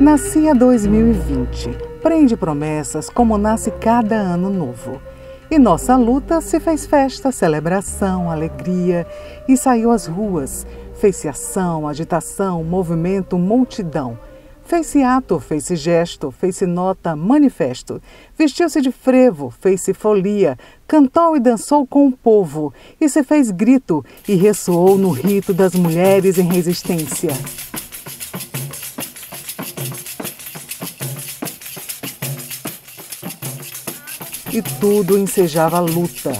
Nascia 2020. Prende promessas como nasce cada ano novo. E nossa luta se fez festa, celebração, alegria e saiu às ruas. Fez-se ação, agitação, movimento, multidão. Fez-se ato, fez-se gesto, fez-se nota, manifesto. Vestiu-se de frevo, fez-se folia, cantou e dançou com o povo, e se fez grito, e ressoou no rito das mulheres em resistência. E tudo ensejava luta.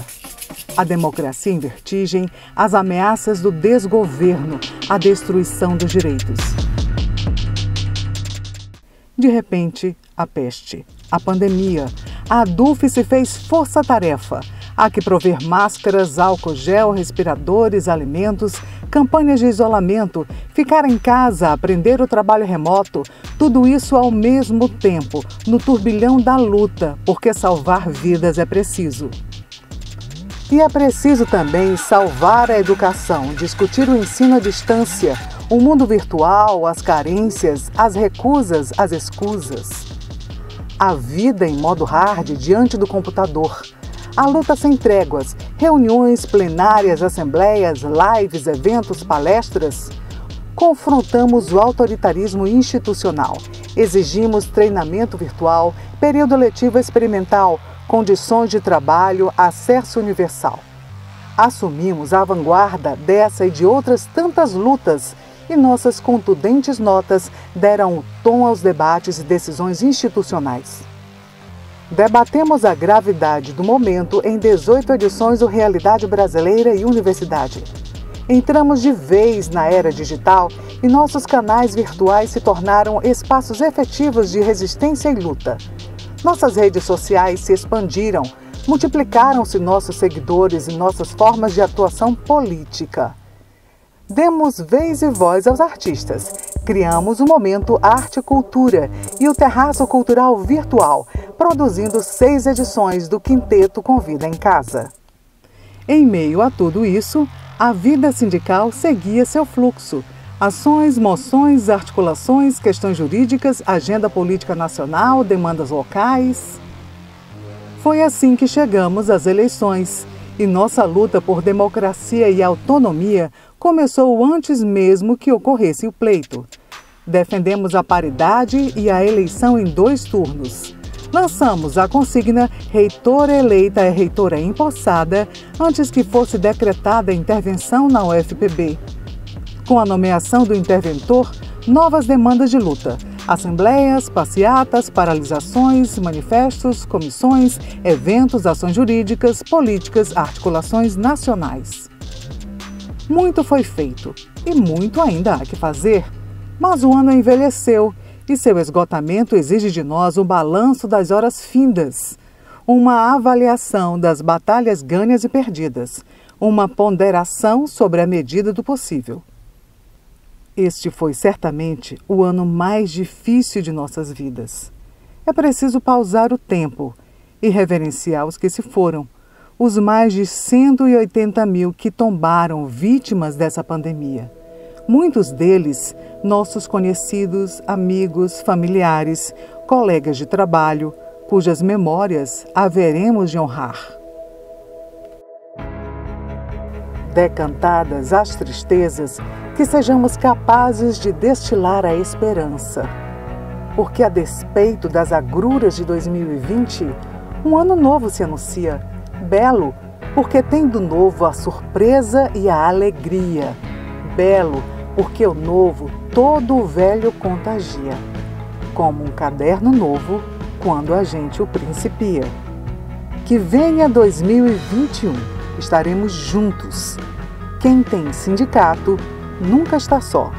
A democracia em vertigem, as ameaças do desgoverno, a destruição dos direitos. De repente, a peste, a pandemia. A ADUF se fez força-tarefa. Há que prover máscaras, álcool gel, respiradores, alimentos, campanhas de isolamento, ficar em casa, aprender o trabalho remoto, tudo isso ao mesmo tempo, no turbilhão da luta, porque salvar vidas é preciso. E é preciso também salvar a educação, discutir o ensino à distância, o mundo virtual, as carências, as recusas, as escusas. A vida em modo hard diante do computador a luta sem tréguas, reuniões plenárias, assembleias, lives, eventos, palestras. Confrontamos o autoritarismo institucional. Exigimos treinamento virtual, período letivo experimental, condições de trabalho, acesso universal. Assumimos a vanguarda dessa e de outras tantas lutas e nossas contundentes notas deram o tom aos debates e decisões institucionais. Debatemos a gravidade do momento em 18 edições do Realidade Brasileira e Universidade. Entramos de vez na era digital e nossos canais virtuais se tornaram espaços efetivos de resistência e luta. Nossas redes sociais se expandiram, multiplicaram-se nossos seguidores e nossas formas de atuação política. Demos vez e voz aos artistas. Criamos o momento Arte e Cultura e o Terraço Cultural Virtual, produzindo seis edições do Quinteto Convida em Casa. Em meio a tudo isso, a vida sindical seguia seu fluxo. Ações, moções, articulações, questões jurídicas, agenda política nacional, demandas locais. Foi assim que chegamos às eleições e nossa luta por democracia e autonomia começou antes mesmo que ocorresse o pleito. Defendemos a paridade e a eleição em dois turnos. Lançamos a consigna Reitora eleita é reitora empossada antes que fosse decretada a intervenção na UFPB. Com a nomeação do interventor, novas demandas de luta. Assembleias, passeatas, paralisações, manifestos, comissões, eventos, ações jurídicas, políticas, articulações nacionais. Muito foi feito e muito ainda há que fazer. Mas o ano envelheceu e seu esgotamento exige de nós um balanço das horas findas, uma avaliação das batalhas ganhas e perdidas, uma ponderação sobre a medida do possível. Este foi certamente o ano mais difícil de nossas vidas. É preciso pausar o tempo e reverenciar os que se foram os mais de 180 mil que tombaram vítimas dessa pandemia. Muitos deles, nossos conhecidos, amigos, familiares, colegas de trabalho, cujas memórias haveremos de honrar. Decantadas as tristezas, que sejamos capazes de destilar a esperança. Porque, a despeito das agruras de 2020, um ano novo se anuncia Belo, porque tem do novo a surpresa e a alegria. Belo, porque o novo todo o velho contagia. Como um caderno novo quando a gente o principia. Que venha 2021, estaremos juntos. Quem tem sindicato nunca está só.